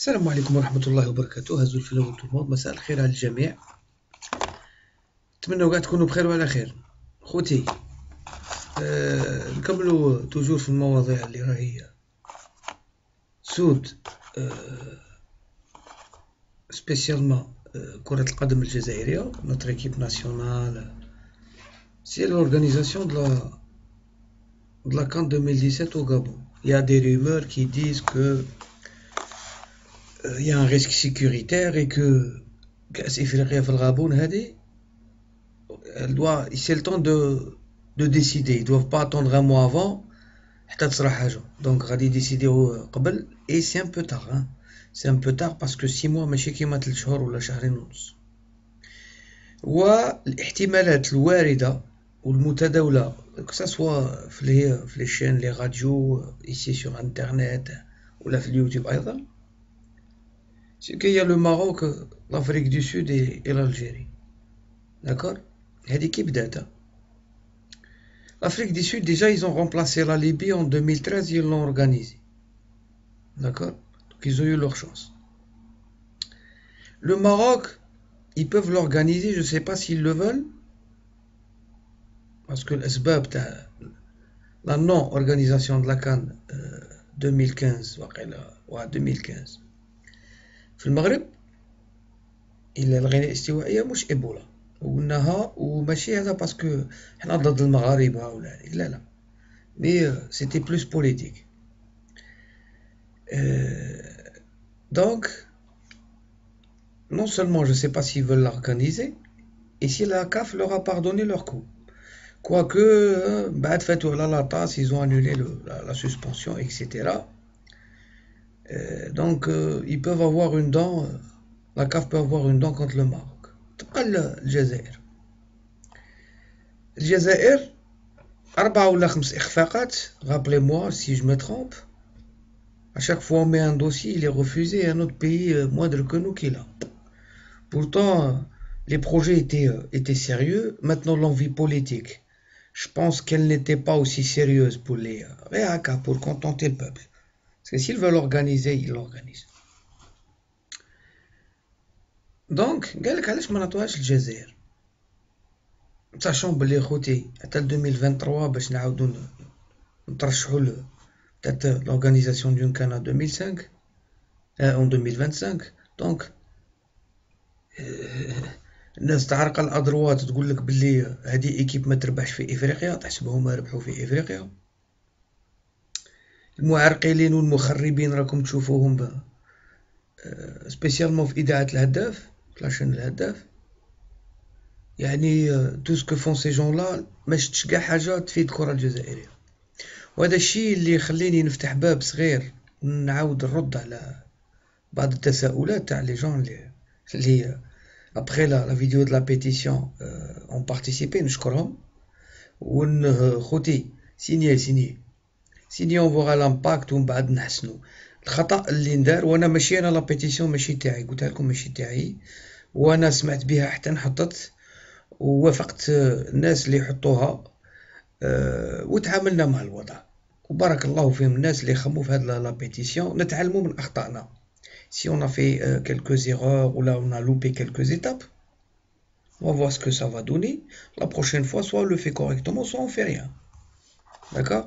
السلام عليكم ورحمة الله وبركاته. هزو الفيلم والطلماط مساء الخير على الجميع. نتمنى كاع تكونوا بخير وعلى خير. خوتي آه نكملوا توجور في المواضيع اللي راهي سود آه سبيسيالمون آه كرة القدم الجزائرية نوتر ايكيب ناسيونال سي لورغانيزاسيون دو لا CAN 2017 au Gabon. Il y a des rumeurs il y a un risque sécuritaire et que كأس إفريقيا في الغابون هذه elle doit c'est le temps de de décider ils doivent pas attendre un mois avant حتى تصرا حاجة donc غادي يديسيديو قبل et c'est un peu tard hein. c'est un peu tard parce que 6 mois ماشي كيما 3 شهور ولا شهرين ونص والاحتمالات الواردة والمتداولة que ça soit في les في les chaînes les radios ici sur internet ولا في اليوتيوب أيضا c'est qu'il y a le Maroc, l'Afrique du Sud et, l'Algérie. D'accord? Il y a L'Afrique du Sud, déjà, ils ont remplacé la Libye en 2013, ils l'ont organisée. D'accord? Donc, ils ont eu leur chance. Le Maroc, ils peuvent l'organiser, je ne sais pas s'ils le veulent, parce que l'Esbab, la non-organisation de la Cannes euh, 2015, 2015, في المغرب الا الغناء الاستوائيه مش ايبولا وقلناها وماشي هذا باسكو حنا ضد المغاربه ولا لا لا مي سيتي بلوس بوليتيك دونك non seulement je ne sais pas s'ils veulent l'organiser, et si la CAF leur a pardonné leur coup. Quoique, بعد فاتوا على la tasse, ils ont annulé le, la, la suspension, etc. donc ils peuvent avoir une dent la CAF peut avoir une dent contre le Maroc تبقى الجزائر الجزائر أربعة ولا خمس إخفاقات rappelez-moi si je me trompe à chaque fois on met un dossier il est refusé un autre pays moindre que nous qui l'a pourtant les projets étaient, étaient sérieux maintenant l'envie politique je pense qu'elle n'était pas aussi sérieuse pour les réacas pour contenter le peuple Parce que s'ils veulent l'organiser, ils l'organisent. Donc, قال لك علاش ما نعطوهاش الجزائر ساشون بلي خوتي حتى 2023 باش نعاودو نترشحو ل l'organisation d'une CAN en 2005 euh, en 2025 donc الناس تعرق الاضروات تقول لك بلي هذه ايكيب ما تربحش في إفريقيا تحسبهم ربحوا في إفريقيا المعرقلين والمخربين راكم تشوفوهم سبيسيالمون في إذاعة الهداف لاشين الهداف يعني تو سكو فون سي جون لا ما شفتش كاع حاجة تفيد الكرة الجزائرية. وهذا الشيء اللي يخليني نفتح باب صغير نعاود نرد على بعض التساؤلات تاع لي جون اللي اللي ابخي لا فيديو دو لا بيتيسيون اون بارتيسيبي نشكرهم. ون خوتي سيني سيني سيني اون فوغا لامباكت ومن بعد نحسنو الخطا اللي ندار وأنا ماشي أنا لا بيتيسيون ماشي تاعي قلتها لكم ماشي تاعي. وأنا سمعت بها حتى نحطت ووافقت الناس اللي يحطوها أه وتعاملنا مع الوضع. وبارك الله فيهم الناس اللي خموا في هاد لا بيتيسيون نتعلموا من اخطائنا si on a fait euh, quelques erreurs ou là on a loupé quelques étapes on va voir ce que ça va donner. La prochaine fois soit on le fait correctement soit on fait rien. D'accord?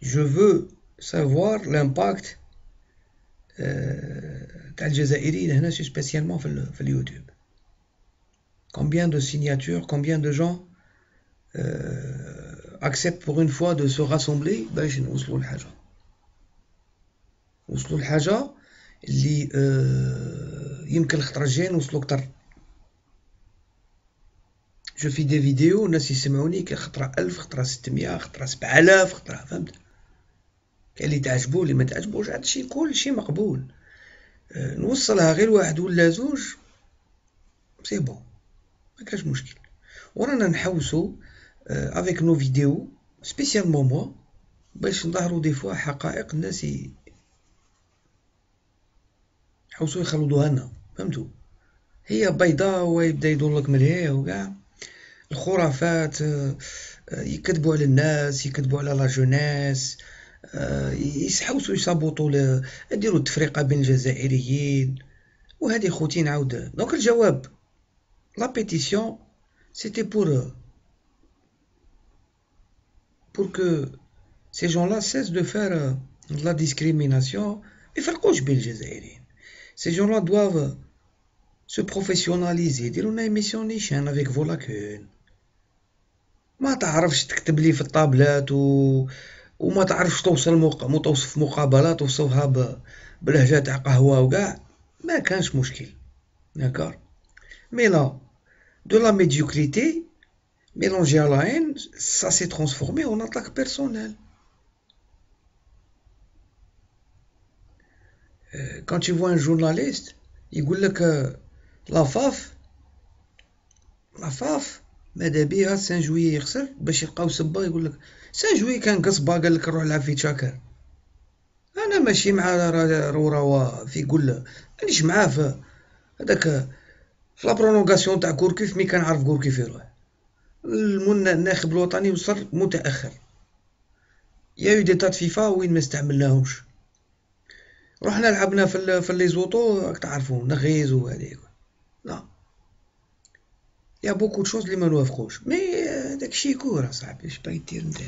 je veux savoir l'impact تاع الجزائريين هنا spécialement في, في اليوتيوب combien de signatures combien de gens euh, acceptent pour une fois de se rassembler باش نوصلوا لحاجه وصلوا لحاجه اللي euh, يمكن الخطره الجايه نوصلوا اكثر جو في دي فيديو الناس يسمعوني خطره 1000 خطره 600 خطره 7000 خطره فهمت كاين اللي تعجبو اللي ما تعجبوش هادشي كلشي مقبول. نوصلها غير واحد ولا زوج سي بون ما كاش مشكل. ورانا نحوسو افيك نو فيديو سبيسيالمون موا باش نظهرو دي فوا حقائق الناس يحوسو يخلطوها لنا فهمتو؟ هي بيضاء ويبدا يدور لك هيه وكاع. الخرافات يكذبوا على الناس يكذبوا على لا جونيس يحوسوا يصابطوا يديروا التفرقه بين الجزائريين. وهذه خوتي نعاود. دونك الجواب لا بيتيسيون سيتي بور que ces gens-là cessent de faire de la discrimination ما يفرقوش بين الجزائريين ces gens-là doivent se professionnaliser. يديروا لنا ايميسيون نيشان افيك فولاكون ما تعرفش تكتب لي في الطابلات و... وما تعرفش توصل مق... توصف مقابلات توصفها ب... بلهجة تاع قهوة وكاع ما كانش مشكل داكار مي لا دو لا ميديوكريتي ميلونجي à la haine ça s'est transformé en attaque personnelle quand tu vois un journaliste يقول لك لا فاف لا فاف ماذا بيها سان جويي يخسر؟ باش يلقاو سبا يقول لك سان جويي كان قصبة قال لك نروح نلعب في تشاكر أنا ماشي مع روروا في قلة. مانيش معاه في هذاك في لابرونونغاسيون تاع كوركيف مي كان عارف كوركيف يروح. الناخب الوطني وصل متأخر. يا يو دي تات فيفا وين ما استعملناهمش. رحنا لعبنا في في لي زوطو راك تعرفوا نغيز وهذيك. لا. يا بوكو شوز اللي ما نوافقوش مي هذاك شيكور اصاحبي اش باغي دير انت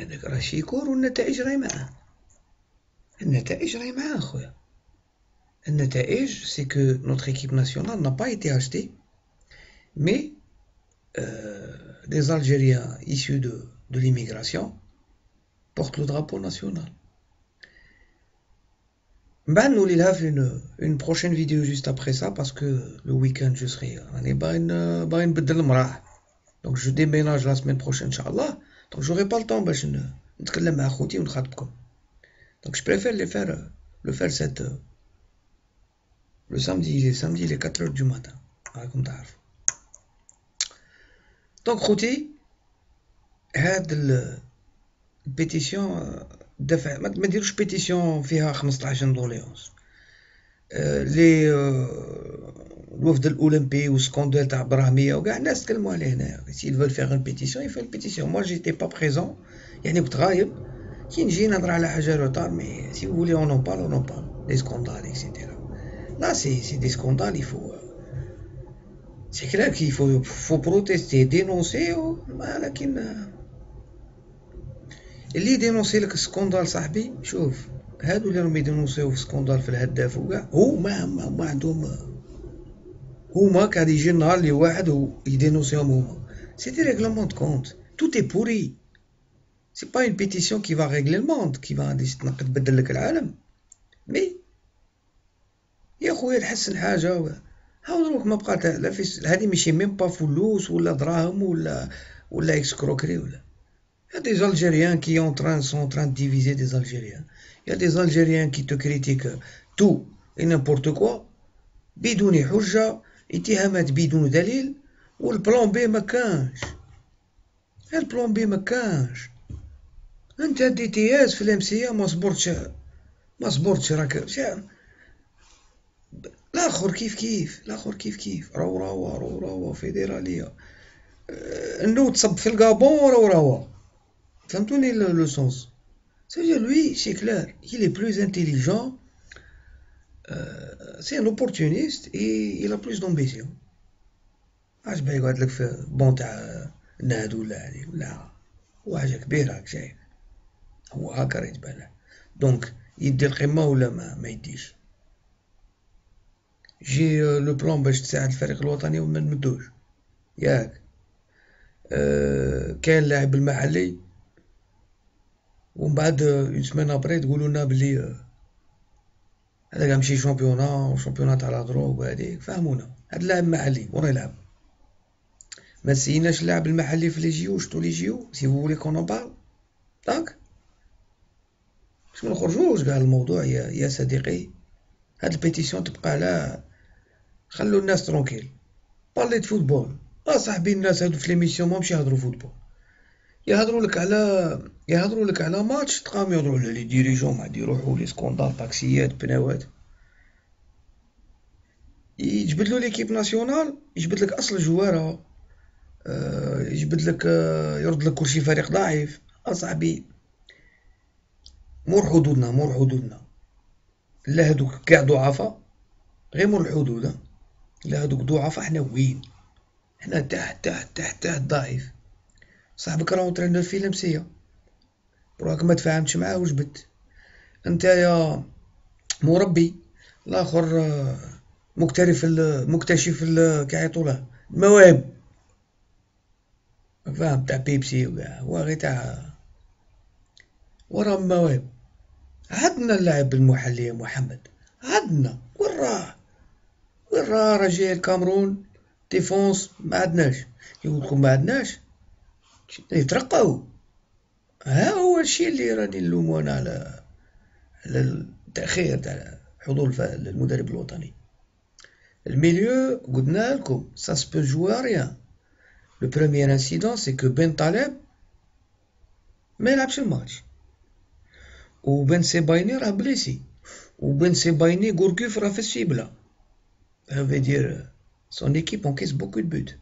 هذاك راه شيكور والنتائج راهي معاه النتائج راهي معاه خويا النتائج سي كو نوتر ايكيب ناسيونال n'a pas été acheté mais euh, des Algériens issus de, de l'immigration portent le drapeau national Ben, nous les lave une, une prochaine vidéo juste après ça parce que le week-end je serai allez, ben, ben, donc je déménage la semaine prochaine, Inch'Allah. Donc j'aurai pas le temps, bah, je ne donc je préfère les faire, euh, le faire cette, le samedi, les samedis, les 4 heures du matin. Donc, Khouti, cette pétition, euh, دفع ما ديروش بيتيسيون فيها 15 دوليونس لي الوفد الاولمبي وسكونديل تاع براهميه وكاع الناس تكلموا عليه هنايا سي فول فيغ اون بيتيسيون يفعل بيتيسيون موا جيتي با بريزون يعني كنت غايب كي نجي نهضر على حاجه روتار مي سي فولي اون بال اون بال لي سكوندال اكسيتيرا لا سي سي دي سكوندال يفو سي كلار كي فو فو بروتيستي دينونسي ولكن اللي دينونسي لك السكوندال صاحبي شوف هادو اللي راهم يدينونسيو في سكوندال في الهداف وكاع هما هما عندهم هما كان يجي النهار اللي واحد ويدينونسيهم هما. سي دي ريغلومون دو كونت تو اي بوري سي با اون بيتيسيون كي فا ريغلي الموند كي فا غادي تبدل لك العالم مي يا خويا تحسن حاجة ها دروك ما بقات لا في هادي ماشي ميم با فلوس ولا دراهم ولا ولا اكسكروكري ولا. Il y a des Algériens qui en train, sont en train de diviser des Algériens. Il y a des Algériens qui te critiquent tout et n'importe quoi. بدون حجة اتهامات بدون دليل والبلان بي ما كانش البلان بي ما كانش انت دي تي اس في الامسية ما صبرتش ما صبرتش راك الاخر كيف كيف الاخر كيف كيف راهو راهو راهو راهو فيدرالية النوت تصب في الكابون راهو راهو فهمتوني لو سونس C'est-à-dire, lui, c'est clair, il est plus intelligent, euh, c'est un opportuniste et il a plus d'ambition. اش باه يقعد لك في بون تاع ناد ولا هادي لا هو حاجة كبيرة راك شايف هو هاكر يتبان له دونك يدي القمة ولا ما, ما يديش جي لو بلان باش تساعد الفريق الوطني وما نمدوش ياك أه كاين لاعب المحلي ومن بعد اون سيمين ابري تقولوا لنا بلي هذاك ماشي شامبيونا شامبيونا تاع لا دروغ وهاديك فهمونا هاد اللاعب محلي وراه يلعب ما سيناش اللاعب المحلي في لي جيو شتو لي جيو سي فو فولي كون بارل داك باش ما نخرجوش كاع الموضوع يا يا صديقي هاد البيتيسيون تبقى على خلو الناس ترونكيل بارلي دو فوتبول اصاحبي الناس هادو في ليميسيون ماهمش يهضروا فوتبول يهضروا لك على يهضروا لك على ماتش تلقاهم يهضروا على لي ديريجون ما يروحوا لي سكوندال طاكسيات بناوات. يجبد له ليكيب ناسيونال يجبد لك أصل الجوارة آه، يجبد لك آه، يرد لك كلشي فريق ضعيف. أصاحبي مور حدودنا مور حدودنا. لا هادوك كاع ضعفاء غير مور الحدود. لا هادوك ضعفاء حنا وين؟ حنا تحت تحت تحت تحت ضعيف. صاحبك راهو ترينر في لمسيه راك ما تفاهمتش معاه وجبت. أنت يا مربي الآخر آه، مكترف مكتشف كيعيطوا له. المواهب فاهم تاع بيبسي وكاع هو غير تاع ورا المواهب عندنا اللاعب المحلي محمد. عندنا وين راه؟ وين راه راه الكامرون ديفونس. ما عندناش يقول لكم ما عندناش يترقاو ها هو الشيء اللي راني نلومو انا على على التاخير تاع حضور المدرب الوطني الميليو قلنا لكم سا سبو جوي ريان لو بروميير انسيدون سي كو بن طالب ما يلعبش الماتش و بن سيبايني راه بليسي و بن سيبايني غوركوف راه في السيبلا ça veut dire son équipe encaisse beaucoup de buts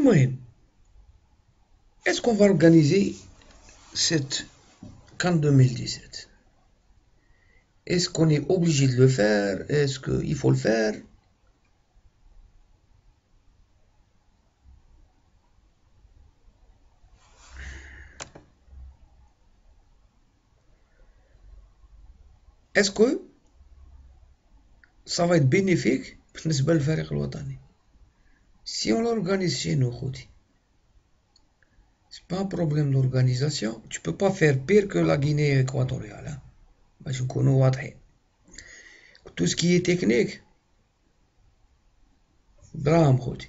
المهم est-ce qu'on va organiser cette CAN 2017 Est-ce qu'on est obligé de le faire Est-ce qu'il faut le faire Est-ce que ça va être bénéfique بالنسبة للفريق الوطني Si on l'organise chez nous خوتي C'est pas un problème d'organisation Tu peux pas faire pire que la Guinée équatoriale hein. باش نكونوا واضحين تو سكي تكنيك دراهم خوتي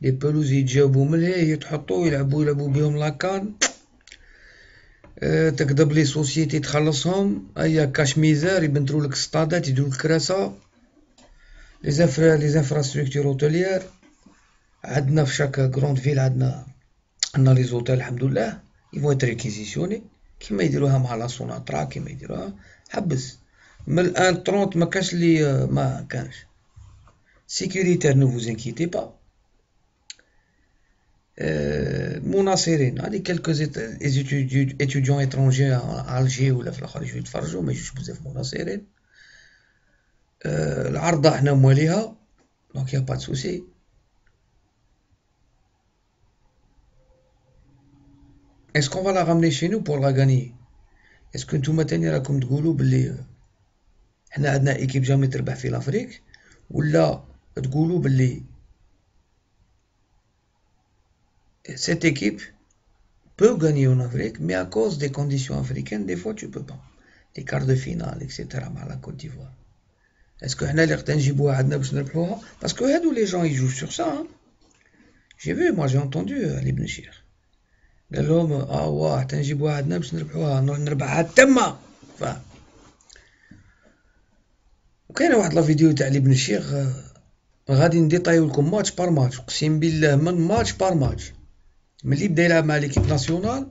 لي بلوز يتجاوبو من هنا يتحطو يلعبو يلعبو بيهم لاكان أه تكذب لي سوسيتي تخلصهم ايا كاش ميزار يبنترو لك سطادات يديرو لك كراسة لي زافرا لي زانفراستركتور اوتيليير عندنا في شاك كروند فيل عندنا عندنا لي زوتيل الحمد لله يفون ريكيزيسيوني كيما يديروها مع لا سوناترا كيما يديروها حبس. من الان طرونت ما كانش لي ما كانش. سيكوريتير نو فوز انكيتي با مناصرين هادي كالكو اتيديون اترونجي الجي ولا في الآخر يجيو يتفرجوا ما يجوش بزاف مناصرين العرضة حنا مواليها دونك يا با سوسي Est-ce qu'on va la ramener chez nous pour la gagner Est-ce que نتوما تاني راكم تقولوا بلي حنا عندنا ايكيب جامي تربح في لافريك ولا تقولوا بلي cette équipe peut gagner en Afrique, mais à cause des conditions africaines, des fois tu peux pas. Les quarts de finale, etc. مع la Côte d'Ivoire. Est-ce que حنا اللي غادي نجيبوها عندنا باش نربحوها؟ Parce que هادو les gens ils jouent sur ça. Hein. J'ai vu, moi j'ai entendu Ali Ibn Sheikh. قال لهم آه واه حتى نجيبوها عندنا باش نربحوها نروح نربحها. تما فاهم وكاينه واحد لا فيديو تاع ابن الشيخ غادي نديطايو لكم ماتش بار ماتش. اقسم بالله من ماتش بار ماتش. ملي بدا يلعب مع ليكيب ناسيونال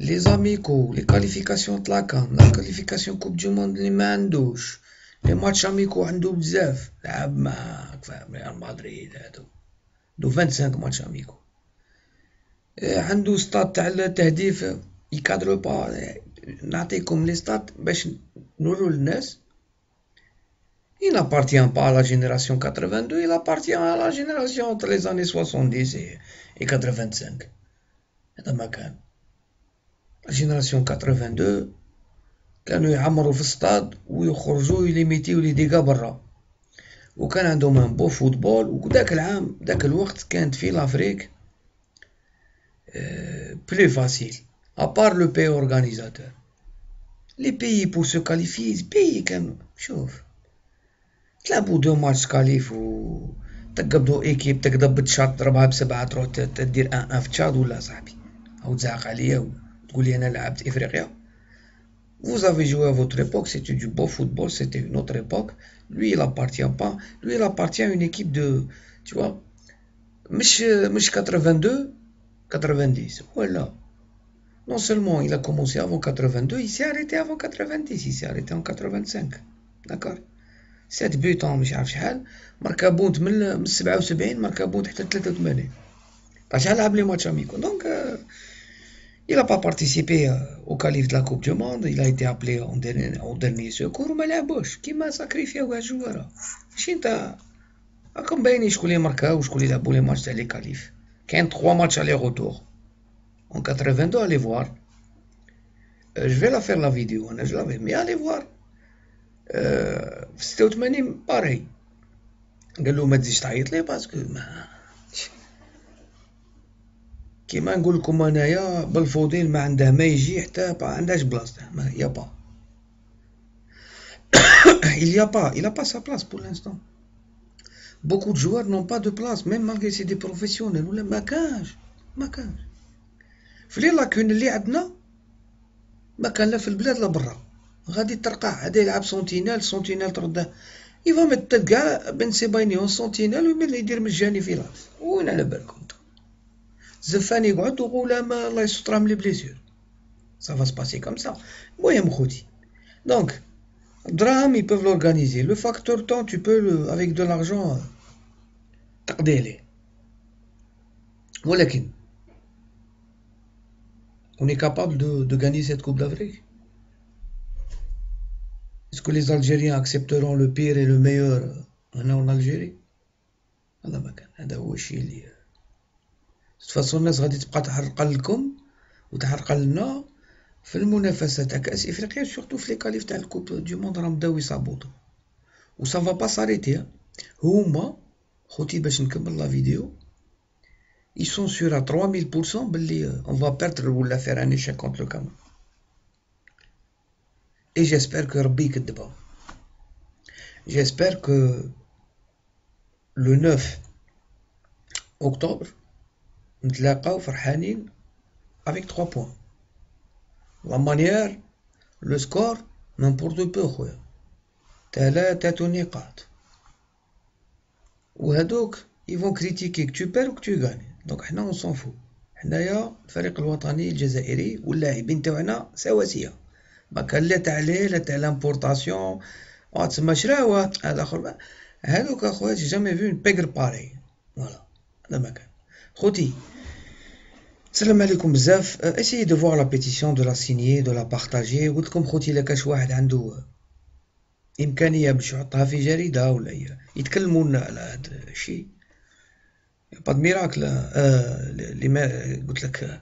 لي زاميكو لي كاليفيكاسيون طلاكان لا كاليفيكاسيون كوب دو موند اللي ما عندوش. لي ماتش اميكو عنده بزاف. لعب مع فاهم ريال مدريد هادو. دو 25 ماتش اميكو عنده ستات تاع التهديف يكادرو با نعطيكم لي ستات باش نورو للناس Il n'appartient pas à la génération 82, il appartient à la génération entre les années 70 et 85. هذا ما كان. Génération 82 كانوا يعمروا في السطاد ويخرجوا يليميتيو لي ديغا برا. وكان عندهم ان بو فوتبول وذاك العام ذاك الوقت كانت في لافريك Euh, plus facile, à part le pays organisateur. Les pays pour se qualifier, les pays كانوا شوف تلعبوا دو ماتش كاليف و تقبضوا ايكيب تقدر بتشات تضربها بسبعة تروح تدير ان ان في تشاد ولا صاحبي او تزعق عليا وتقول لي انا لعبت افريقيا Vous avez joué à votre époque, c'était du beau football, c'était une autre époque. Lui, il appartient pas. Lui, il appartient à une équipe de, tu vois, مش مش 82 90 voilà. Non seulement il a commencé avant 82, il s'est arrêté avant 90, il s'est arrêté en 85. D'accord 7 buts en مش عارف شحال ماركا بونت من من 77 ماركا بونت حتى 83 شحال لعب لي ماتش اميكو دونك il n'a pas participé au qualif de la Coupe du Monde, il a été appelé en dernier, en dernier secours وما لعبوش كيما ساكريفياو كاع الجوارة ماشي نتا راكم باينين شكون اللي ماركاو وشكون اللي لعبوا لي ماتش تاع لي كاليف كاين 3 ماتش aller retour en 82 allez voir Euh, je vais la faire la vidéo انا je l'avais mais allez voir Euh, في 86 باreil قال له ما تزيدش تعيط لي باسكو ما كيما نقول لكم انايا بالفضيل ما عنده ما يجي حتى ما عندهاش بلاصته ما يا با il y a pas il a pas sa place pour l'instant beaucoup de joueurs n'ont pas de place même malgré c'est des professionnels ولا ما كانش ما كانش في لي لاكون اللي عندنا ما كان لا في البلاد لا برا غادي ترقع هذا يلعب سونتينال سونتينال ترده يفا متى كاع بن سيباينيون سونتينال ويمد يدير مجاني في لاس وين على بالكم انتم زفان يقعد وغولا ما الله يسترها من لي بليزيور ça va se passer comme ça المهم خوتي donc دراهم ils peuvent l'organiser le facteur temps tu peux le, avec de l'argent تقضي عليه ولكن on est capable de, de gagner cette Coupe d'Afrique Est-ce que les Algériens accepteront le pire et le meilleur هنا en Algérie هذا ما كان هذا هو الشيء اللي de toute façon الناس غادي تبقى تحرق لكم وتحرق لنا في المنافسة تاع كأس إفريقيا سورتو في لي كاليف تاع الكوب دو موند راهم بداو يصابوطو و سا فا با ساريتي هما خوتي باش نكمل لا فيديو ils sont sûrs à 3000% باللي on va perdre ولا faire un échec contre le Cameroun et j'espère que ربي يكذبها j'espère que le 9 octobre نتلاقاو فرحانين avec 3 points لا مانيير لو سكور نمبورتو بو خويا. تلاتة نقاط وهادوك يفون كريتيكيك تو بير و تو غاني دونك حنا اون سون فو حنايا الفريق الوطني الجزائري واللاعبين تاعنا سواسيه ما كان لا تاع ليه لا تاع لامبورطاسيون تسمى شراوه الآخر هادوك اخويا جامي فيو اون بيغر باري فوالا هذا ما كان خوتي السلام عليكم بزاف اسيي دو فوار لا بيتيسيون دو لا سينيي دو لا بارطاجي قلت لكم خوتي الا كاش واحد عنده امكانيه باش يحطها في جريده ولا يتكلموا لنا على هذا الشيء با ميراكل اللي ما قلت لك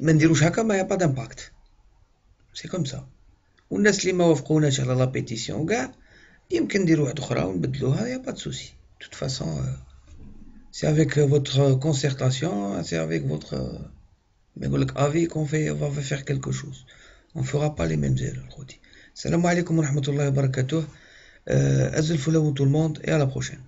ما نديروش هكا ما با دامباكت سي كوم سا والناس اللي ما وافقوناش على لا بيتيسيون كاع يمكن نديرو واحده اخرى ونبدلوها يا با دو سوسي توت فاصون c'est avec votre concertation, c'est avec votre avis qu'on va faire quelque chose. On ne fera pas les mêmes erreurs. Salam alaikum wa rahmatullahi wa barakatuh. Euh, tout le monde et à la prochaine.